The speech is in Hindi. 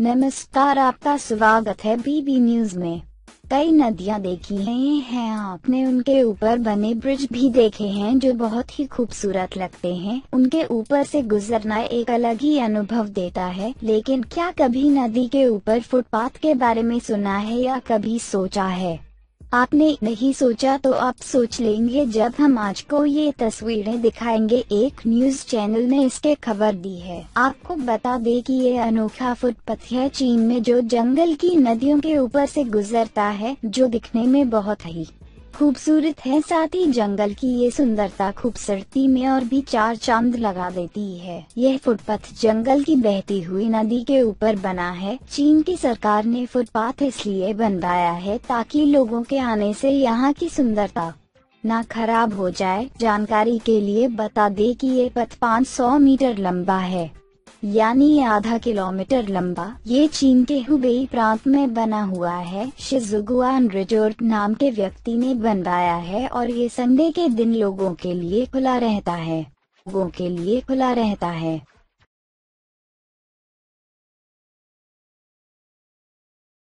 नमस्कार, आपका स्वागत है बीबी न्यूज़ में। कई नदियाँ देखी हैं हैं, आपने उनके ऊपर बने ब्रिज भी देखे हैं, जो बहुत ही खूबसूरत लगते हैं। उनके ऊपर से गुजरना एक अलग ही अनुभव देता है, लेकिन क्या कभी नदी के ऊपर फुटपाथ के बारे में सुना है या कभी सोचा है? आपने नहीं सोचा तो आप सोच लेंगे जब हम आज को ये तस्वीरें दिखाएँगे। एक न्यूज़ चैनल ने इसके खबर दी है। आपको बता दे कि ये अनोखा फुटपथ है चीन में जो जंगल की नदियों के ऊपर से गुजरता है, जो दिखने में बहुत ही खूबसूरत है, साथ ही जंगल की ये सुंदरता खूबसूरती में और भी चार चाँद लगा देती है। यह फुटपाथ जंगल की बहती हुई नदी के ऊपर बना है। चीन की सरकार ने फुटपाथ इसलिए बनवाया है ताकि लोगों के आने से यहाँ की सुंदरता न खराब हो जाए। जानकारी के लिए बता दे कि ये पथ 500 मीटर लंबा है। यानी आधा किलोमीटर लंबा, ये चीन के हुबेई प्रांत में बना हुआ है, शिजुगुआन रिजोर्ट नाम के व्यक्ति ने बनवाया है और ये संडे के दिन लोगों के लिए खुला रहता है। लोगों के लिए खुला रहता है।